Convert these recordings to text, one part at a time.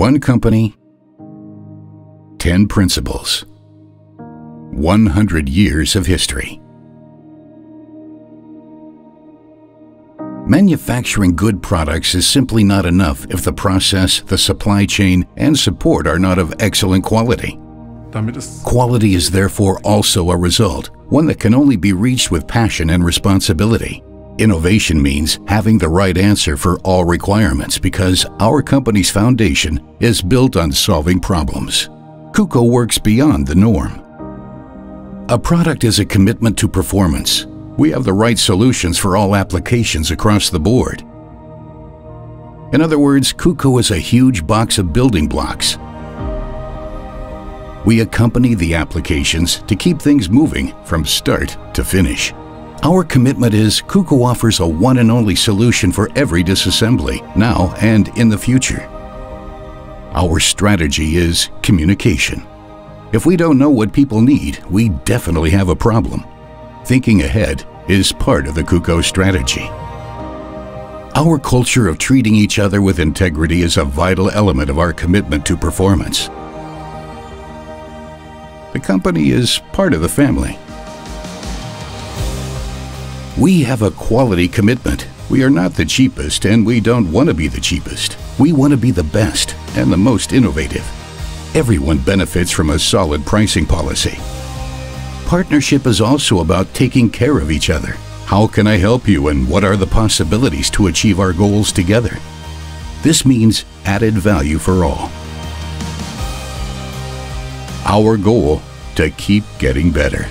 One company, 10 principles, 100 years of history. Manufacturing good products is simply not enough if the process, the supply chain, and support are not of excellent quality. Quality is therefore also a result, one that can only be reached with passion and responsibility. Innovation means having the right answer for all requirements because our company's foundation is built on solving problems. KUKKO works beyond the norm. A product is a commitment to performance. We have the right solutions for all applications across the board. In other words, KUKKO is a huge box of building blocks we accompany the applications to keep things moving from start to finish. Our commitment is KUKKO offers a one and only solution for every disassembly, now and in the future. Our strategy is communication. If we don't know what people need, we definitely have a problem. Thinking ahead is part of the KUKKO strategy. Our culture of treating each other with integrity is a vital element of our commitment to performance. The company is part of the family. We have a quality commitment. We are not the cheapest and we don't want to be the cheapest. We want to be the best and the most innovative. Everyone benefits from a solid pricing policy. Partnership is also about taking care of each other. How can I help you and what are the possibilities to achieve our goals together? This means added value for all our goal to keep getting better.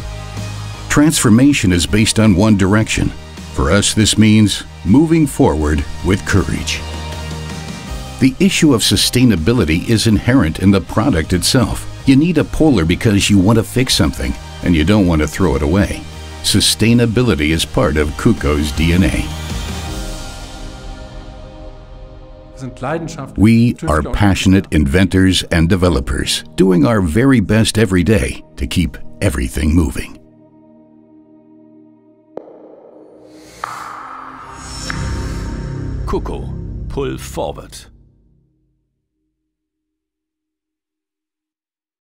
Transformation is based on one direction. For us, this means moving forward with courage. The issue of sustainability is inherent in the product itself. You need a puller because you want to fix something and you don't want to throw it away. Sustainability is part of KUKKO's DNA. We are passionate inventors and developers, doing our very best every day to keep everything moving. KUKO, pull forward.